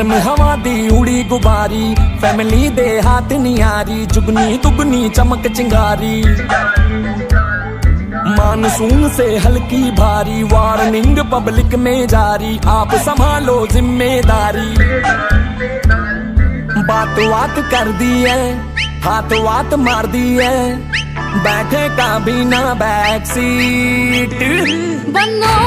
गर्म हवा दी उड़ी गुबारी फैमिली दे हाथ नियारी जुगनी दुगनी चमक चिंगारी मानसून से हल्की भारी वार्निंग पब्लिक में जारी आप संभालो ज़िम्मेदारी बात बात कर दी है हाथ वात मार दी है बैठे का बिना बैक सीट बनो